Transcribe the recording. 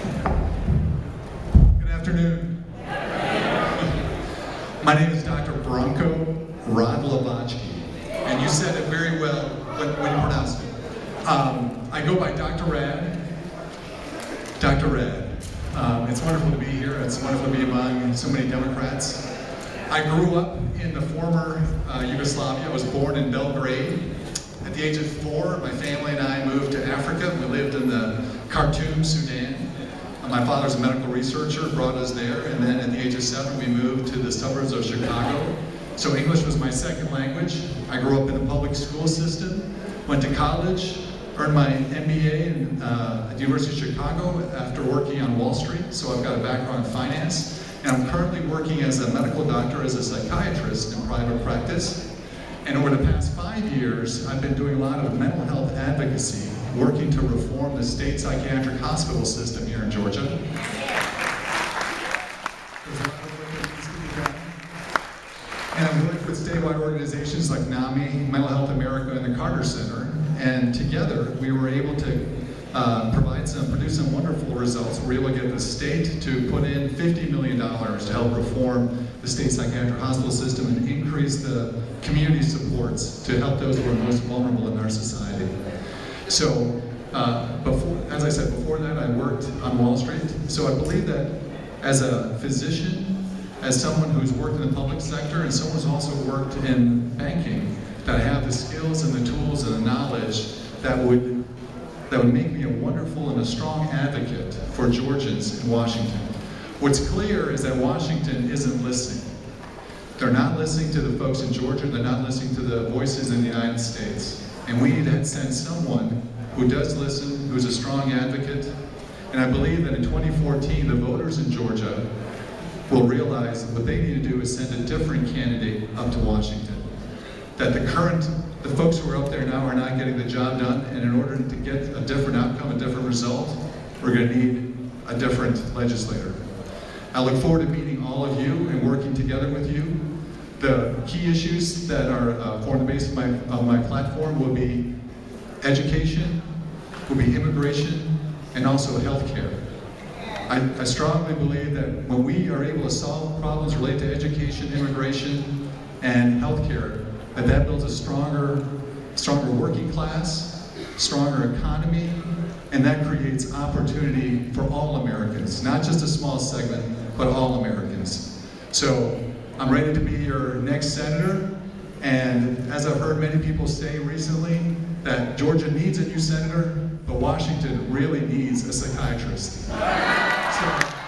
Good afternoon. My name is Dr. Branko Radulovacki, and you said it very well when, when you pronounced it. Um, I go by Dr. Rad. Dr. Rad. Um, it's wonderful to be here. It's wonderful to be among so many Democrats. I grew up in the former uh, Yugoslavia. I was born in Belgrade. The age of four, my family and I moved to Africa. We lived in the Khartoum, Sudan. My father's a medical researcher, brought us there, and then at the age of seven, we moved to the suburbs of Chicago. So English was my second language. I grew up in the public school system, went to college, earned my MBA uh, at the University of Chicago after working on Wall Street, so I've got a background in finance. And I'm currently working as a medical doctor, as a psychiatrist in private practice. And over the past five years, I've been doing a lot of mental health advocacy, working to reform the state psychiatric hospital system here in Georgia. And I'm working with statewide organizations like NAMI, Mental Health America, and the Carter Center. And together, we were able to uh, provide some, produce some wonderful results. We were able to get the state to put in $50 million to help reform the state psychiatric hospital system and increase the community supports to help those who are most vulnerable in our society. So, uh, before, as I said before that, I worked on Wall Street. So I believe that as a physician, as someone who's worked in the public sector, and someone who's also worked in banking, that I have the skills and the tools and the knowledge that would that would make me a wonderful and a strong advocate for Georgians in Washington. What's clear is that Washington isn't listening. They're not listening to the folks in Georgia, they're not listening to the voices in the United States. And we need to send someone who does listen, who's a strong advocate. And I believe that in 2014, the voters in Georgia will realize that what they need to do is send a different candidate up to Washington. That the current the folks who are up there now are not getting the job done, and in order to get a different outcome, a different result, we're going to need a different legislator. I look forward to meeting all of you and working together with you. The key issues that are uh, form the base of my, of my platform will be education, will be immigration, and also healthcare. I, I strongly believe that when we are able to solve problems related to education, immigration, and healthcare, that that builds a stronger, stronger working class, stronger economy, and that creates opportunity for all Americans, not just a small segment, but all Americans. So I'm ready to be your next senator, and as I've heard many people say recently, that Georgia needs a new senator, but Washington really needs a psychiatrist. So,